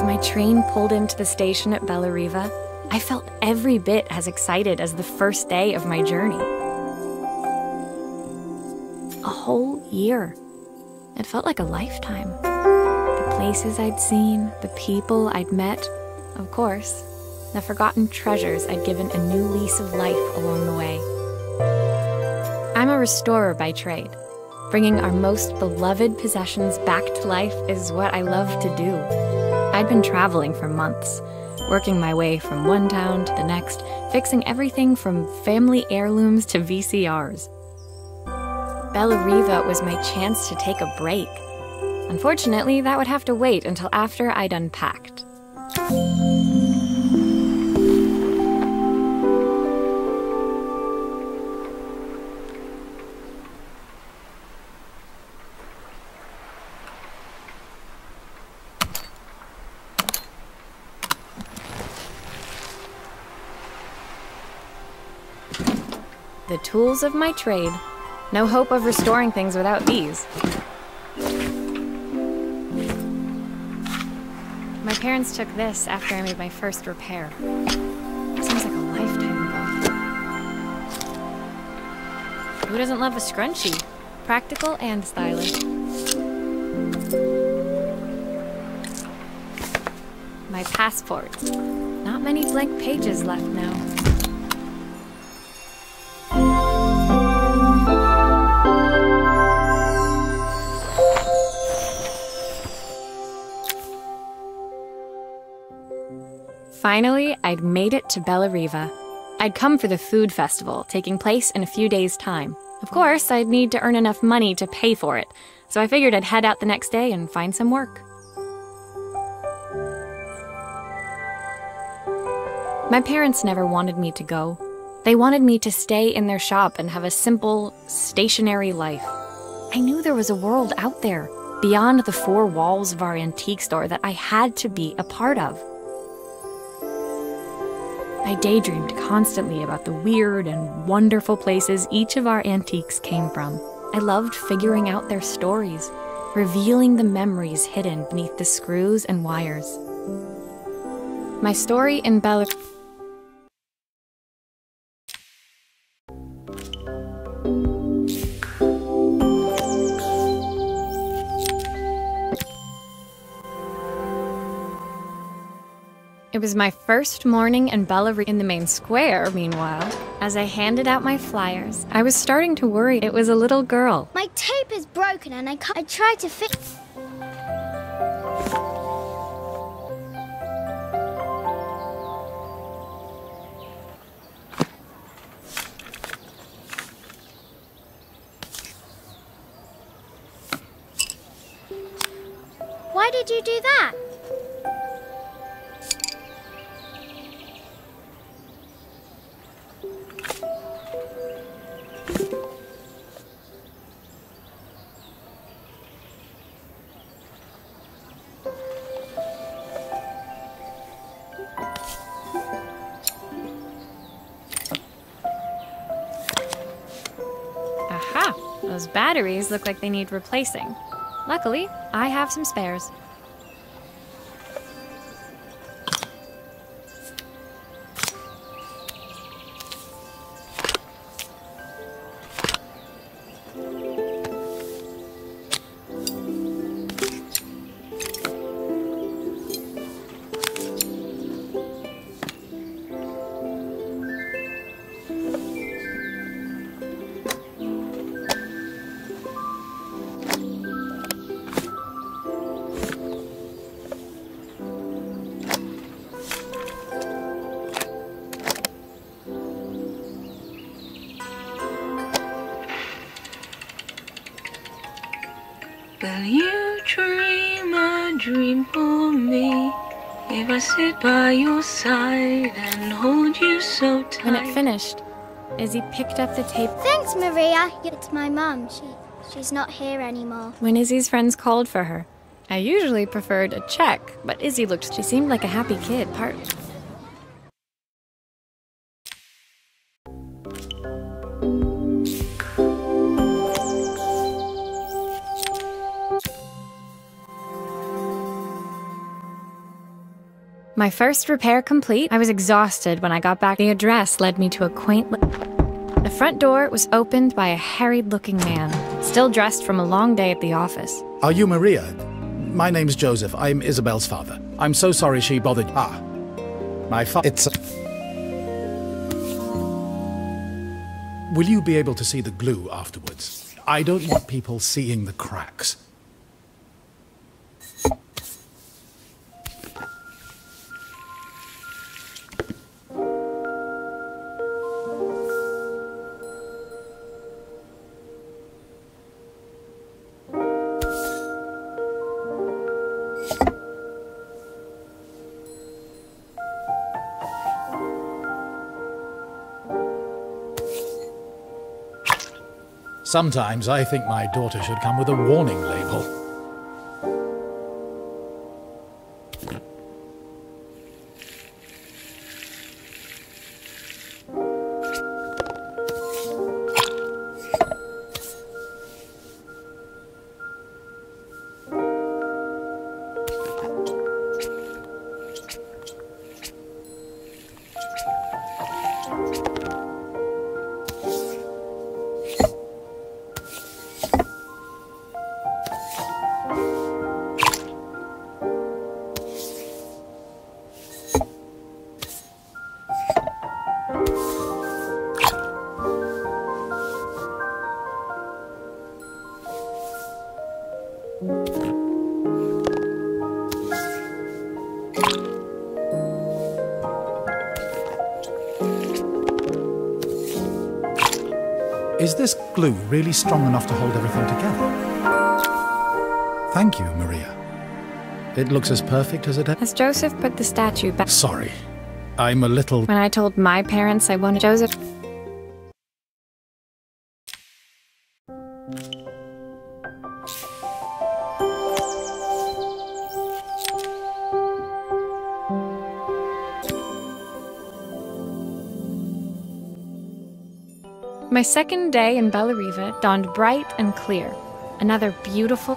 As my train pulled into the station at Bellariva, I felt every bit as excited as the first day of my journey. A whole year. It felt like a lifetime. The places I'd seen, the people I'd met, of course, the forgotten treasures I'd given a new lease of life along the way. I'm a restorer by trade. Bringing our most beloved possessions back to life is what I love to do. I'd been traveling for months, working my way from one town to the next, fixing everything from family heirlooms to VCRs. Bellariva was my chance to take a break. Unfortunately, that would have to wait until after I'd unpacked. The tools of my trade. No hope of restoring things without these. My parents took this after I made my first repair. Seems like a lifetime ago. Who doesn't love a scrunchie? Practical and stylish. My passport. Not many blank pages left now. Finally, I'd made it to Bellariva. I'd come for the food festival, taking place in a few days' time. Of course, I'd need to earn enough money to pay for it, so I figured I'd head out the next day and find some work. My parents never wanted me to go. They wanted me to stay in their shop and have a simple, stationary life. I knew there was a world out there, beyond the four walls of our antique store, that I had to be a part of. I daydreamed constantly about the weird and wonderful places each of our antiques came from. I loved figuring out their stories, revealing the memories hidden beneath the screws and wires. My story in Bella. It was my first morning in Bellariva in the main square, meanwhile. As I handed out my flyers, I was starting to worry it was a little girl. My tape is broken and I can't. I tried to fix. Why did you do that? Aha! Those batteries look like they need replacing. Luckily, I have some spares. Will you dream a dream for me? If I sit by your side and hold you so tight. When it finished, Izzy picked up the tape. Thanks, Maria. It's my mum. She she's not here anymore. When Izzy's friends called for her, I usually preferred a check, but Izzy looked, she seemed like a happy kid. Part. My first repair complete, I was exhausted when I got back. The address led me to a quaint. The front door was opened by a harried looking man, still dressed from a long day at the office. Are you Maria? My name's Joseph. I'm Isabel's father. I'm so sorry she bothered. Ah. My father. It's. Will you be able to see the glue afterwards? I don't want people seeing the cracks. Sometimes I think my daughter should come with a warning label. Is this glue really strong enough to hold everything together? Thank you, Maria. It looks as perfect as it ever. As Joseph put the statue back. Sorry. I'm a little. When I told my parents I wanted Joseph. My second day in Bellariva dawned bright and clear. Another beautiful